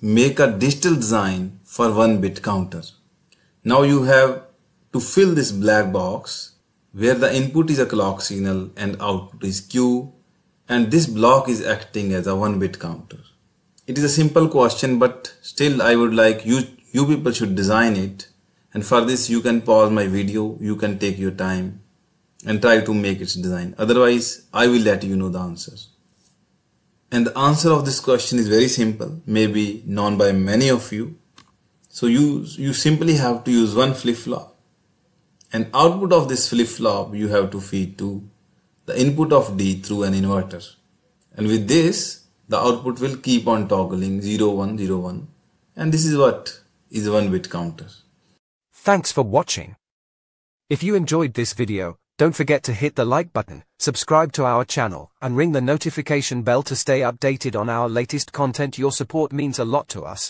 make a digital design for 1 bit counter. Now you have to fill this black box where the input is a clock signal and output is Q and this block is acting as a 1 bit counter. It is a simple question but still I would like you, you people should design it and for this you can pause my video, you can take your time and try to make its design. Otherwise I will let you know the answer. And the answer of this question is very simple, maybe known by many of you. So you, you simply have to use one flip-flop. And output of this flip-flop you have to feed to the input of D through an inverter. And with this, the output will keep on toggling 0, 1, 0, 1. And this is what is a 1 bit counter. Thanks for watching. If you enjoyed this video, don't forget to hit the like button, subscribe to our channel, and ring the notification bell to stay updated on our latest content. Your support means a lot to us.